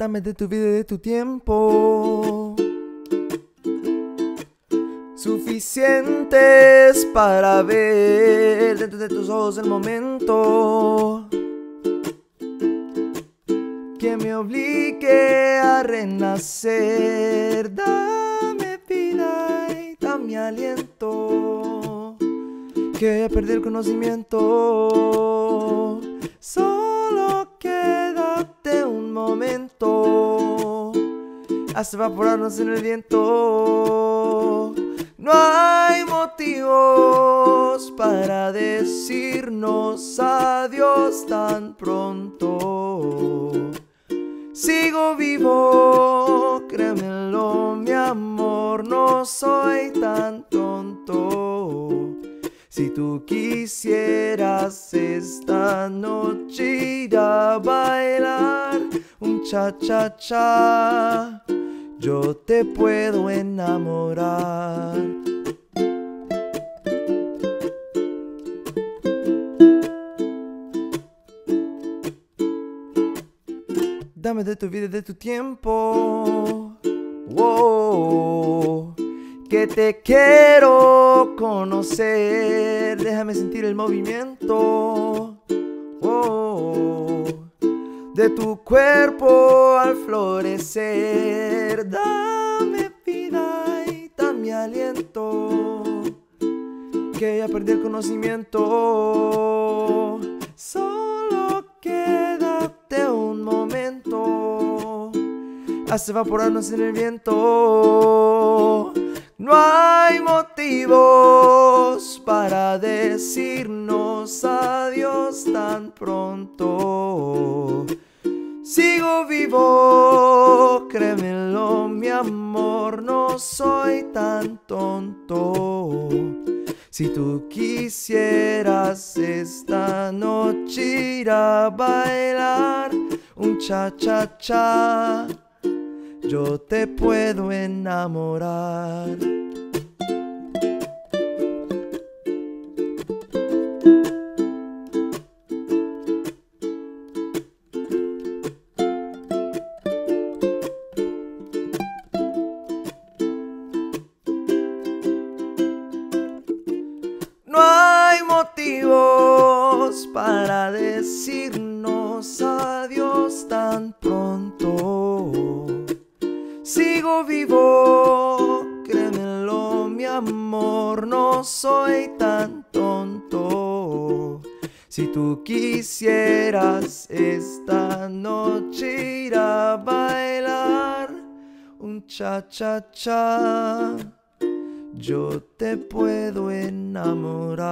Dame de tu vida y de tu tiempo. Suficientes para ver dentro de tus ojos el momento que me obligue a renacer. Dame vida y dame aliento. Que perdí el conocimiento. Solo quédate Hasta evaporarnos en el viento. No hay motivos para decirnos adiós tan pronto. Sigo vivo, créemelo, mi amor, no soy tan tonto. Si tú quisieras esta noche a bailar un cha-cha-cha, yo te puedo enamorar. Dame de tu vida y de tu tiempo. Wow, que te quiero conocer. Déjame sentir el movimiento. Wow, de tu cuerpo al florecer. Dame vida y dame aliento. Que ya perdí el conocimiento. Solo quédate un momento. Haz evaporarnos en el viento. No hay motivos para decirnos adiós tan pronto. Vivo, créemelo, mi amor, no soy tan tonto. Si tú quisieras esta noche ir a bailar un cha-cha-cha, yo te puedo enamorar. Vivo, créemelo, mi amor, no soy tan tonto. Si tú quisieras esta noche ir a bailar un cha-cha-cha yo te puedo enamorar.